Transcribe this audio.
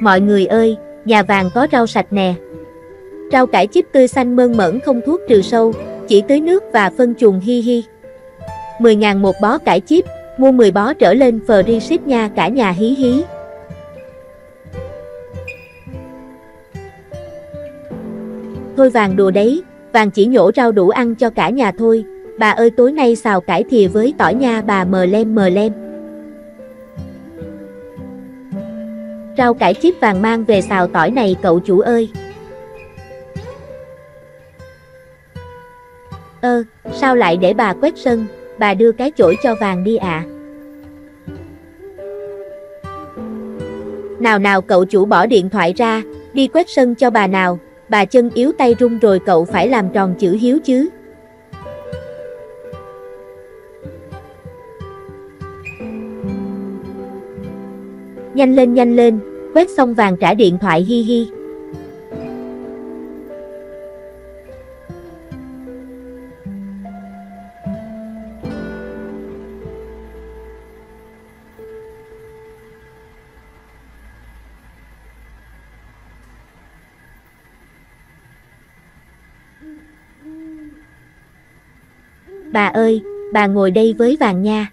mọi người ơi, nhà vàng có rau sạch nè. Rau cải chip tươi xanh mơn mởn không thuốc trừ sâu, chỉ tưới nước và phân chuồng hi hi. 10.000 một bó cải chip, mua 10 bó trở lên phờ ri ship nha cả nhà hí hí. Thôi vàng đùa đấy, vàng chỉ nhổ rau đủ ăn cho cả nhà thôi, bà ơi tối nay xào cải thìa với tỏi nha bà mờ lem mờ lem. Rau cải chip vàng mang về xào tỏi này cậu chủ ơi. Ơ, sao lại để bà quét sân, bà đưa cái chổi cho vàng đi ạ. À? Nào nào cậu chủ bỏ điện thoại ra, đi quét sân cho bà nào, bà chân yếu tay run rồi cậu phải làm tròn chữ hiếu chứ. Nhanh lên nhanh lên, quét xong vàng trả điện thoại hi hi. Bà ơi, bà ngồi đây với vàng nha.